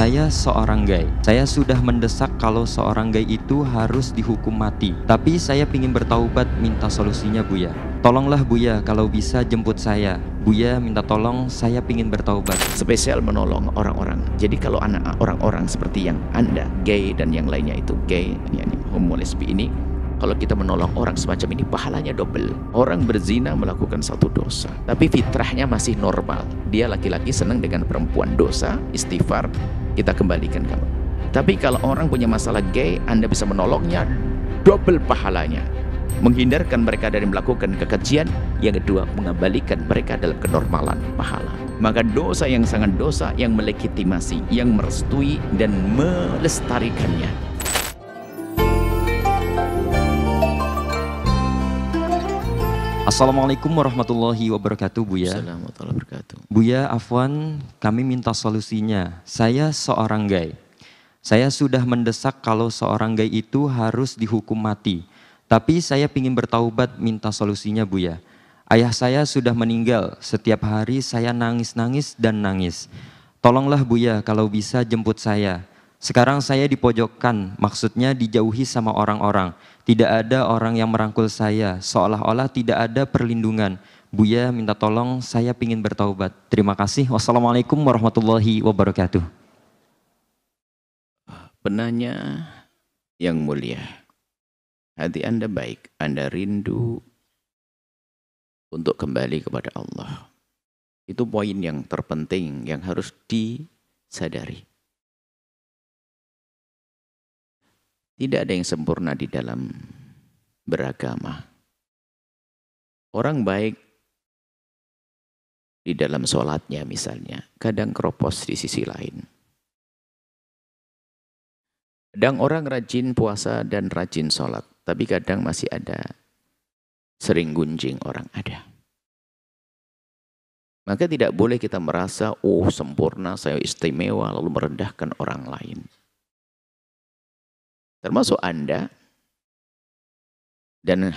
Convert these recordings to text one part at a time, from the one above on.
Saya seorang gay. Saya sudah mendesak kalau seorang gay itu harus dihukum mati. Tapi saya ingin bertaubat minta solusinya Buya. Tolonglah Buya kalau bisa jemput saya. Buya minta tolong saya ingin bertaubat. spesial menolong orang-orang. Jadi kalau anak orang-orang seperti yang Anda, gay dan yang lainnya itu gay, yakni homo lesbi ini, kalau kita menolong orang semacam ini pahalanya double. Orang berzina melakukan satu dosa, tapi fitrahnya masih normal. Dia laki-laki senang dengan perempuan dosa, istighfar, kita kembalikan kamu. Tapi kalau orang punya masalah gay, Anda bisa menolongnya double pahalanya. Menghindarkan mereka dari melakukan kekejian, yang kedua mengembalikan mereka dalam kenormalan pahala. Maka dosa yang sangat dosa yang melegitimasi, yang merestui dan melestarikannya Assalamualaikum warahmatullahi wabarakatuh Buya. Assalamualaikum warahmatullahi wabarakatuh. Buya Afwan, kami minta solusinya. Saya seorang gay. Saya sudah mendesak kalau seorang gay itu harus dihukum mati. Tapi saya ingin bertaubat minta solusinya Buya. Ayah saya sudah meninggal, setiap hari saya nangis-nangis dan nangis. Tolonglah Buya kalau bisa jemput saya. Sekarang saya dipojokkan, maksudnya dijauhi sama orang-orang. Tidak ada orang yang merangkul saya, seolah-olah tidak ada perlindungan. Buya minta tolong, saya ingin bertaubat. Terima kasih. Wassalamualaikum warahmatullahi wabarakatuh. Penanya yang mulia, hati Anda baik, Anda rindu untuk kembali kepada Allah. Itu poin yang terpenting yang harus disadari. Tidak ada yang sempurna di dalam beragama. Orang baik di dalam sholatnya misalnya, kadang keropos di sisi lain. Kadang orang rajin puasa dan rajin sholat, tapi kadang masih ada sering gunjing orang ada. Maka tidak boleh kita merasa, oh sempurna, saya istimewa, lalu merendahkan orang lain. Termasuk Anda dan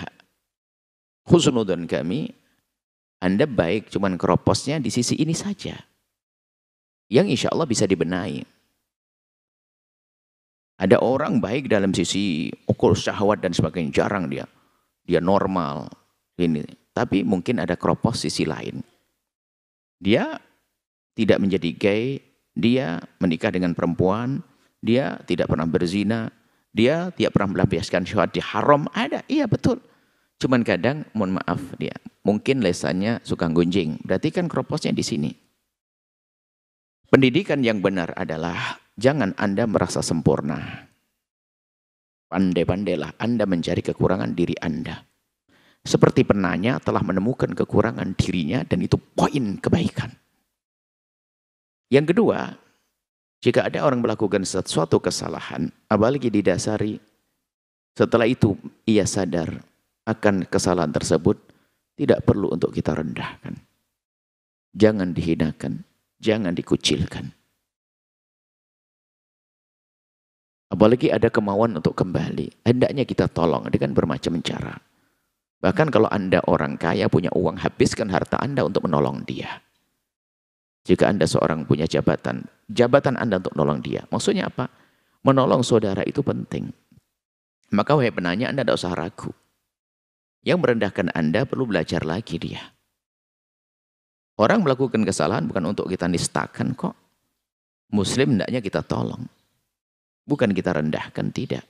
khusnudun kami, Anda baik cuman keroposnya di sisi ini saja. Yang insya Allah bisa dibenahi. Ada orang baik dalam sisi ukur syahwat dan sebagainya. Jarang dia. Dia normal. Ini. Tapi mungkin ada keropos sisi lain. Dia tidak menjadi gay. Dia menikah dengan perempuan. Dia tidak pernah berzina. Dia tidak pernah melampiaskan syahwat di haram. Ada, iya betul. Cuman kadang, mohon maaf dia, mungkin lesannya suka gunjing. Berarti kan kroposnya di sini. Pendidikan yang benar adalah jangan Anda merasa sempurna. Pandai-pandailah Anda mencari kekurangan diri Anda. Seperti penanya telah menemukan kekurangan dirinya dan itu poin kebaikan. Yang kedua, jika ada orang melakukan sesuatu kesalahan, apalagi didasari setelah itu ia sadar akan kesalahan tersebut, tidak perlu untuk kita rendahkan. Jangan dihinakan, jangan dikucilkan. Apalagi ada kemauan untuk kembali, hendaknya kita tolong dengan bermacam cara. Bahkan kalau Anda orang kaya punya uang, habiskan harta Anda untuk menolong dia. Jika Anda seorang punya jabatan, jabatan Anda untuk menolong dia. Maksudnya apa? Menolong saudara itu penting. Maka wahai penanya, Anda tidak usah ragu. Yang merendahkan Anda perlu belajar lagi dia. Orang melakukan kesalahan bukan untuk kita nistakan kok. Muslim hendaknya kita tolong. Bukan kita rendahkan, tidak.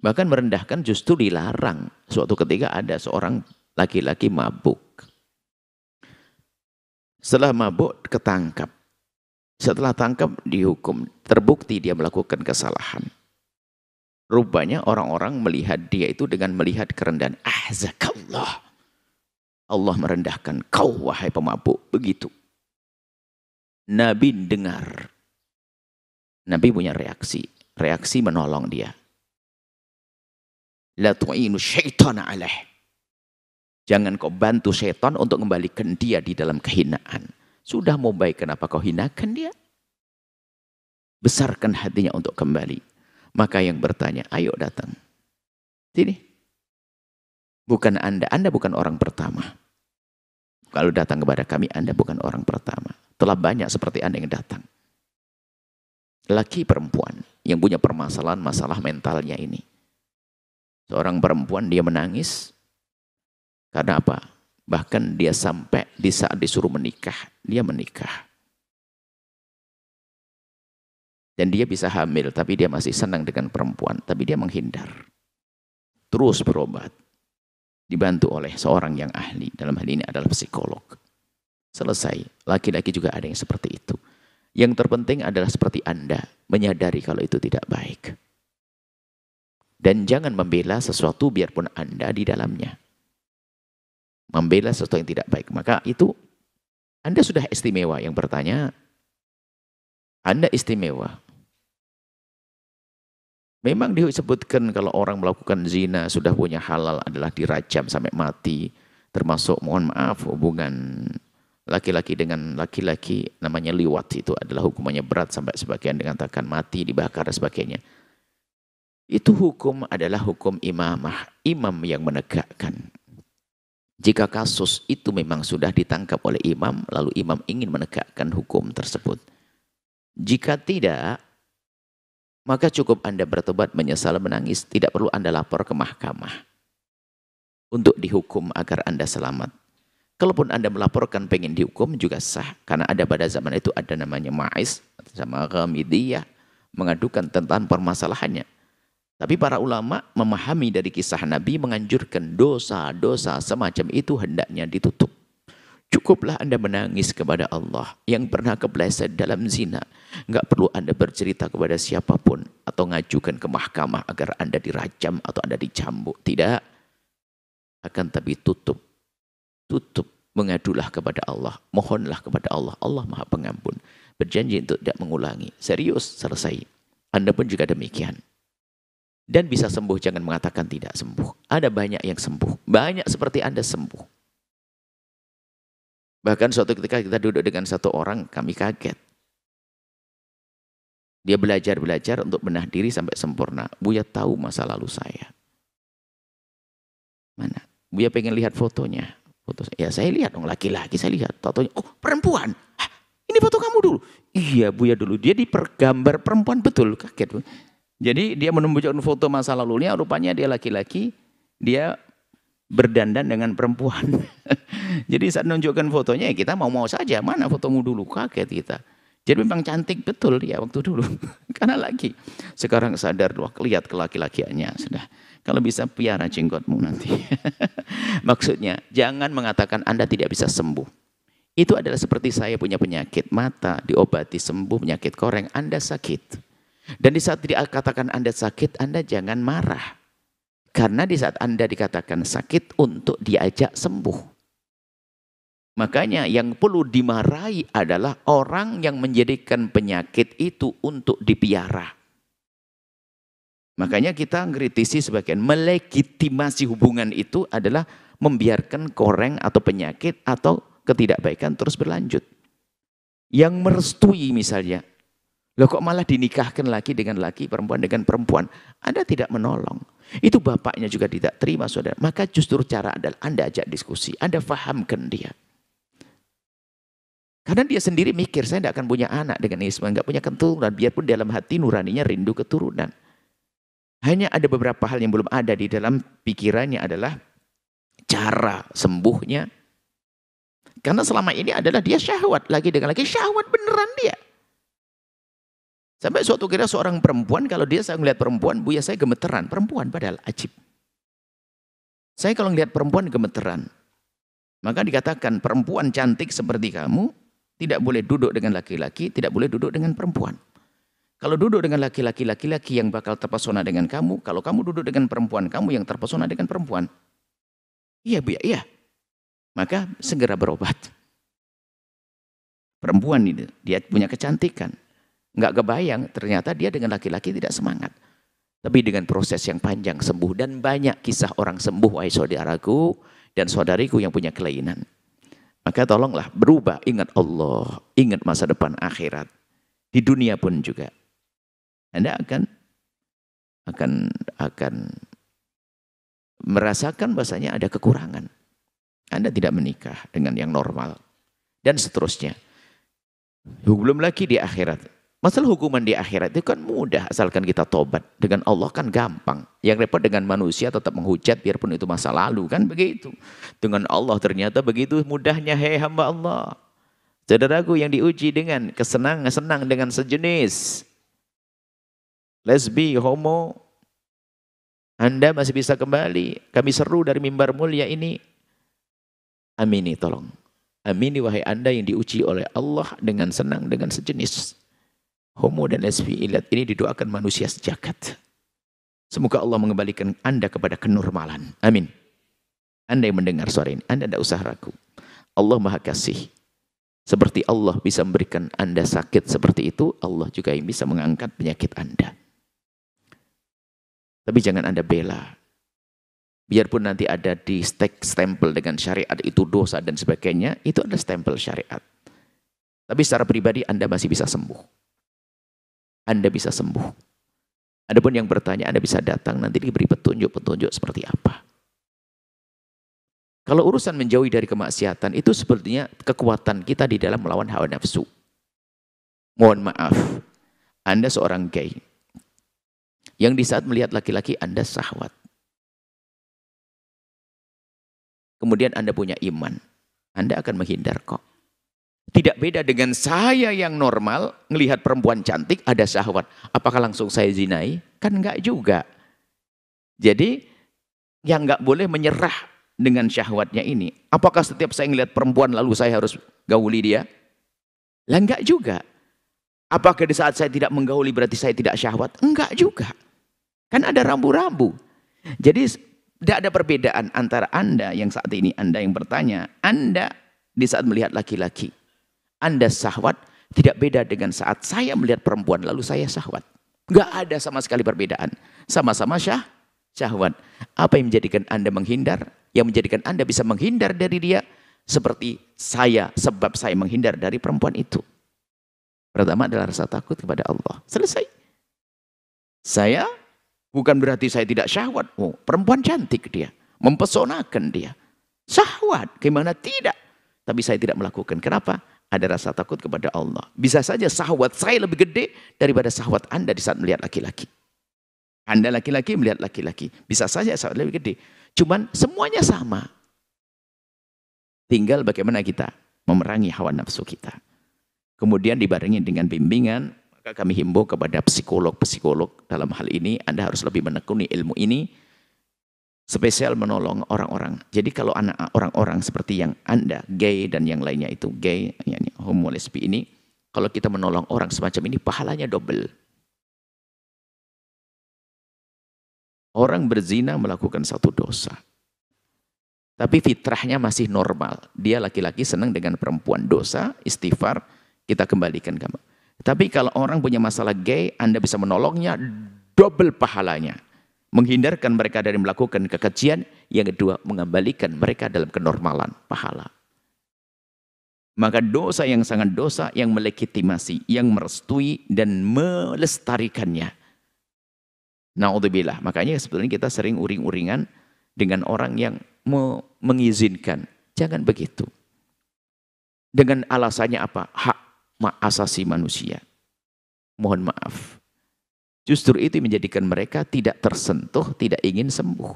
Bahkan merendahkan justru dilarang. Suatu ketika ada seorang laki-laki mabuk. Setelah mabuk ketangkap. Setelah tangkap dihukum. Terbukti dia melakukan kesalahan. Rupanya orang-orang melihat dia itu dengan melihat kerendahan. Ahzakallah. Allah merendahkan kau wahai pemabuk. Begitu. Nabi dengar. Nabi punya reaksi. Reaksi menolong dia. La tu'inu syaitan alaih. Jangan kau bantu setan untuk kembalikan dia di dalam kehinaan. Sudah mau baik, kenapa kau hinakan dia? Besarkan hatinya untuk kembali. Maka yang bertanya, ayo datang. Sini. Bukan Anda, Anda bukan orang pertama. Kalau datang kepada kami, Anda bukan orang pertama. Telah banyak seperti Anda yang datang. laki perempuan yang punya permasalahan masalah mentalnya ini. Seorang perempuan dia menangis karena apa? Bahkan dia sampai di saat disuruh menikah, dia menikah. Dan dia bisa hamil, tapi dia masih senang dengan perempuan, tapi dia menghindar. Terus berobat. Dibantu oleh seorang yang ahli, dalam hal ini adalah psikolog. Selesai. Laki-laki juga ada yang seperti itu. Yang terpenting adalah seperti Anda, menyadari kalau itu tidak baik. Dan jangan membela sesuatu biarpun Anda di dalamnya. Membela sesuatu yang tidak baik. Maka itu Anda sudah istimewa. Yang bertanya, Anda istimewa. Memang disebutkan kalau orang melakukan zina sudah punya halal adalah dirajam sampai mati. Termasuk mohon maaf hubungan laki-laki dengan laki-laki namanya liwat itu adalah hukumannya berat sampai sebagian dikatakan mati, dibakar dan sebagainya. Itu hukum adalah hukum imamah, imam yang menegakkan. Jika kasus itu memang sudah ditangkap oleh imam, lalu imam ingin menegakkan hukum tersebut. Jika tidak, maka cukup Anda bertobat, menyesal, menangis. Tidak perlu Anda lapor ke mahkamah untuk dihukum agar Anda selamat. Kalaupun Anda melaporkan pengen dihukum juga sah. Karena ada pada zaman itu ada namanya ma'is sama ghamidiyah mengadukan tentang permasalahannya. Tapi para ulama memahami dari kisah Nabi menganjurkan dosa-dosa semacam itu hendaknya ditutup. Cukuplah Anda menangis kepada Allah yang pernah kepleset dalam zina. Enggak perlu Anda bercerita kepada siapa pun atau ngajukan ke mahkamah agar Anda dirajam atau Anda dicambuk. Tidak. Akan tapi tutup tutup mengadulah kepada Allah, mohonlah kepada Allah. Allah Maha Pengampun. Berjanji untuk tidak mengulangi. Serius, selesai. Anda pun juga demikian. Dan bisa sembuh, jangan mengatakan tidak sembuh. Ada banyak yang sembuh. Banyak seperti Anda sembuh. Bahkan suatu ketika kita duduk dengan satu orang, kami kaget. Dia belajar-belajar untuk benah diri sampai sempurna. Buya tahu masa lalu saya. Mana? Buya pengen lihat fotonya. Foto ya saya lihat dong laki-laki saya lihat. Fotonya oh perempuan. Hah, ini foto kamu dulu. Iya bu ya dulu. Dia di pergambar perempuan betul kaget. Jadi dia menunjukkan foto masa lalunya rupanya dia laki-laki. Dia berdandan dengan perempuan. Jadi saat menunjukkan fotonya ya kita mau-mau saja. Mana fotomu dulu? Kaget kita. Jadi memang cantik betul dia waktu dulu. Karena lagi. Sekarang sadar, wah lihat ke laki-lakiannya sudah. Kalau bisa piara jenggotmu nanti. Maksudnya, jangan mengatakan Anda tidak bisa sembuh. Itu adalah seperti saya punya penyakit mata, diobati sembuh penyakit koreng, Anda sakit. Dan di saat dikatakan Anda sakit, Anda jangan marah. Karena di saat Anda dikatakan sakit untuk diajak sembuh. Makanya yang perlu dimarahi adalah orang yang menjadikan penyakit itu untuk dipiara. Makanya kita ngritisi sebagian melegitimasi hubungan itu adalah membiarkan koreng atau penyakit atau ketidakbaikan terus berlanjut. Yang merestui misalnya, lo kok malah dinikahkan lagi dengan laki, perempuan dengan perempuan. Anda tidak menolong. Itu bapaknya juga tidak terima saudara. Maka justru cara adalah Anda ajak diskusi. Anda fahamkan dia. Karena dia sendiri mikir, saya tidak akan punya anak dengan Ismail, nggak punya keturunan. Biarpun dalam hati nuraninya rindu keturunan. Hanya ada beberapa hal yang belum ada di dalam pikirannya adalah cara sembuhnya. Karena selama ini adalah dia syahwat lagi dengan lagi syahwat beneran dia. Sampai suatu kira seorang perempuan kalau dia saya melihat perempuan, buya saya gemeteran. Perempuan padahal ajib. Saya kalau melihat perempuan gemeteran. Maka dikatakan perempuan cantik seperti kamu tidak boleh duduk dengan laki-laki, tidak boleh duduk dengan perempuan. Kalau duduk dengan laki-laki, laki-laki yang bakal terpesona dengan kamu, kalau kamu duduk dengan perempuan, kamu yang terpesona dengan perempuan. Iya bu ya, iya. Maka segera berobat. Perempuan ini, dia punya kecantikan. Enggak kebayang, ternyata dia dengan laki-laki tidak semangat. Tapi dengan proses yang panjang sembuh. Dan banyak kisah orang sembuh, wahai saudaraku dan saudariku yang punya kelainan. Maka tolonglah berubah, ingat Allah, ingat masa depan akhirat. Di dunia pun juga. Anda akan akan akan merasakan bahasanya ada kekurangan. Anda tidak menikah dengan yang normal dan seterusnya. Belum lagi di akhirat. Masalah hukuman di akhirat itu kan mudah asalkan kita tobat. Dengan Allah kan gampang. Yang repot dengan manusia tetap menghujat biarpun itu masa lalu kan begitu. Dengan Allah ternyata begitu mudahnya hei hamba Allah. Saudaraku yang diuji dengan kesenangan senang dengan sejenis. Lesbi, homo. Anda masih bisa kembali. Kami seru dari mimbar mulia ini. Amini tolong. Amini wahai Anda yang diuji oleh Allah dengan senang dengan sejenis homo dan lesbi ilat ini didoakan manusia sejagat. Semoga Allah mengembalikan Anda kepada kenormalan. Amin. Anda yang mendengar suara ini, Anda tidak usah ragu. Allah Maha Kasih. Seperti Allah bisa memberikan Anda sakit seperti itu, Allah juga yang bisa mengangkat penyakit Anda. Tapi jangan Anda bela. Biarpun nanti ada di stempel dengan syariat itu dosa dan sebagainya, itu adalah stempel syariat. Tapi secara pribadi Anda masih bisa sembuh. Anda bisa sembuh. Adapun yang bertanya, Anda bisa datang nanti diberi petunjuk-petunjuk seperti apa. Kalau urusan menjauhi dari kemaksiatan itu sepertinya kekuatan kita di dalam melawan hawa nafsu. Mohon maaf, Anda seorang gay. Yang di saat melihat laki-laki Anda sahwat. Kemudian Anda punya iman. Anda akan menghindar kok. Tidak beda dengan saya yang normal, melihat perempuan cantik, ada syahwat. Apakah langsung saya zinai? Kan enggak juga. Jadi, yang enggak boleh menyerah dengan syahwatnya ini. Apakah setiap saya melihat perempuan lalu saya harus gauli dia? Lah enggak juga. Apakah di saat saya tidak menggauli berarti saya tidak syahwat? Enggak juga. Kan ada rambu-rambu. Jadi tidak ada perbedaan antara Anda yang saat ini Anda yang bertanya, Anda di saat melihat laki-laki anda sahwat tidak beda dengan saat saya melihat perempuan lalu saya sahwat. Enggak ada sama sekali perbedaan. Sama-sama syah, syahwat. Apa yang menjadikan Anda menghindar? Yang menjadikan Anda bisa menghindar dari dia seperti saya sebab saya menghindar dari perempuan itu. Pertama adalah rasa takut kepada Allah. Selesai. Saya bukan berarti saya tidak syahwat. Oh, perempuan cantik dia. Mempesonakan dia. Syahwat. Gimana tidak? Tapi saya tidak melakukan. Kenapa? Ada rasa takut kepada Allah. Bisa saja sahwat saya lebih gede daripada sahwat Anda di saat melihat laki-laki. Anda laki-laki melihat laki-laki. Bisa saja sahwat lebih gede. Cuman semuanya sama. Tinggal bagaimana kita memerangi hawa nafsu kita. Kemudian dibarengi dengan bimbingan, maka kami himbau kepada psikolog-psikolog dalam hal ini, Anda harus lebih menekuni ilmu ini, spesial menolong orang-orang. Jadi kalau anak orang-orang seperti yang Anda, gay dan yang lainnya itu gay, yani homo lesbi ini, kalau kita menolong orang semacam ini pahalanya double. Orang berzina melakukan satu dosa. Tapi fitrahnya masih normal. Dia laki-laki senang dengan perempuan dosa, istighfar, kita kembalikan kamu. Tapi kalau orang punya masalah gay, Anda bisa menolongnya double pahalanya menghindarkan mereka dari melakukan kekejian, yang kedua mengembalikan mereka dalam kenormalan pahala. Maka dosa yang sangat dosa yang melegitimasi, yang merestui dan melestarikannya. Naudzubillah. Makanya sebetulnya kita sering uring-uringan dengan orang yang mengizinkan. Jangan begitu. Dengan alasannya apa? Hak asasi manusia. Mohon maaf. Justru itu menjadikan mereka tidak tersentuh, tidak ingin sembuh.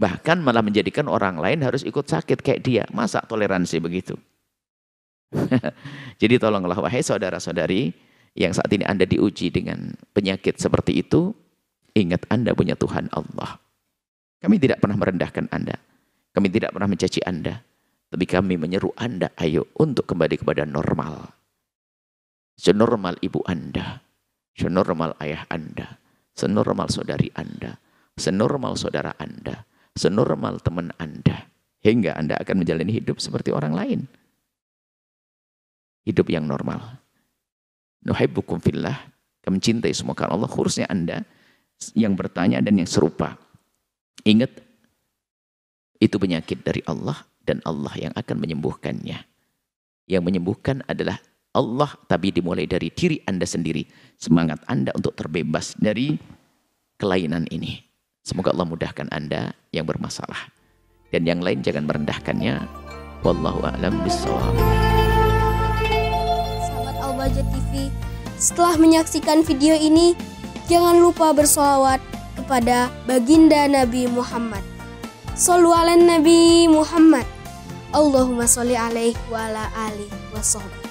Bahkan malah menjadikan orang lain harus ikut sakit kayak dia. Masa toleransi begitu? Jadi tolonglah wahai saudara-saudari yang saat ini Anda diuji dengan penyakit seperti itu, ingat Anda punya Tuhan Allah. Kami tidak pernah merendahkan Anda. Kami tidak pernah mencaci Anda. Tapi kami menyeru Anda, ayo untuk kembali kepada normal. Senormal ibu Anda senormal ayah Anda, senormal saudari Anda, senormal saudara Anda, senormal teman Anda. Hingga Anda akan menjalani hidup seperti orang lain. Hidup yang normal. Nuhibbukum fillah. Kami cintai semua karena Allah. Khususnya Anda yang bertanya dan yang serupa. Ingat, itu penyakit dari Allah dan Allah yang akan menyembuhkannya. Yang menyembuhkan adalah Allah tapi dimulai dari diri Anda sendiri. Semangat Anda untuk terbebas dari kelainan ini. Semoga Allah mudahkan Anda yang bermasalah. Dan yang lain jangan merendahkannya. Wallahu a'lam bishawab. Sahabat Al TV, Setelah menyaksikan video ini, jangan lupa bersolawat kepada baginda Nabi Muhammad. Sallu ala Nabi Muhammad. Allahumma sholli alaihi wa ala alihi wa sahbihi.